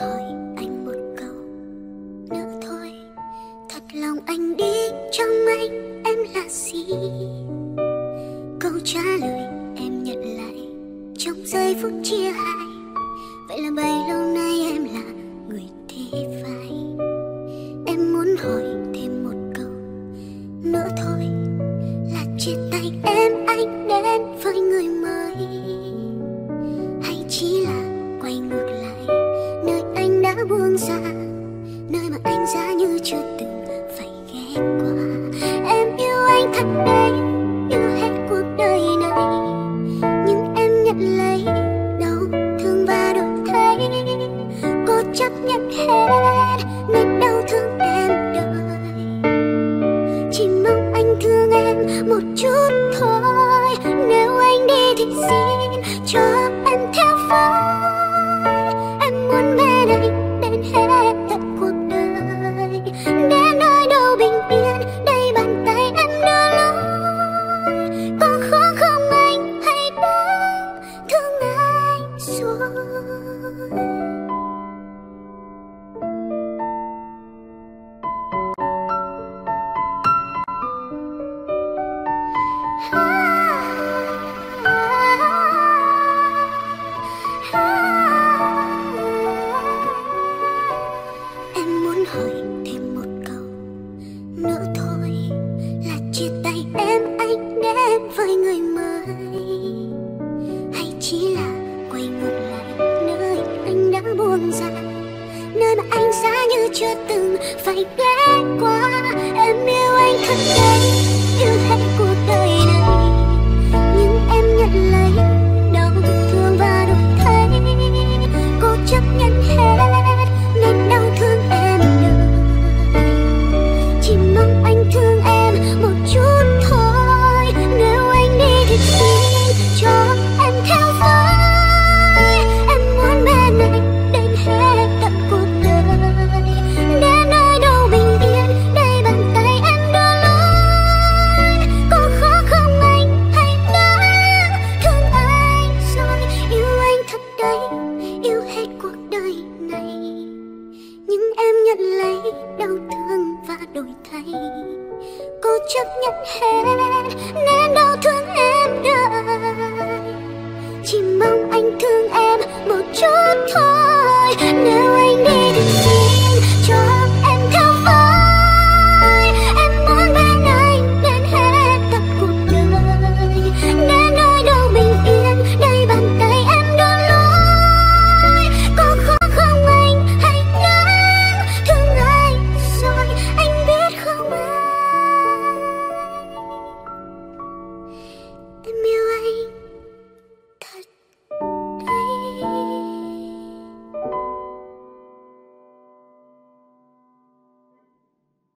hỏi anh một câu. Nữa thôi, thật lòng anh đi trong anh, em là gì? Câu trả lời em nhận lại trong giây phút chia hai. Vậy là bấy lâu nay em là người thế vai em muốn hỏi thêm một câu. Nữa thôi, là chia tay em anh đến với người mới. Buông ra. Nơi mà anh giá như chưa từng phải ghé qua. Em yêu anh thật đấy, yêu hết cuộc đời này. Nhưng em nhận lấy đau thương và đổi thay. Cố chấp nhận hết nét đau thương em đời chỉ mong anh thương em một chút thôi. Nếu anh đi thì xin cho chưa từng phải ghé qua. Em yêu anh thật đấy yêu hết cuộc đau thương và đổi thay. Cô chấp nhận hết, nên đau thương em đời. Chỉ mong anh thương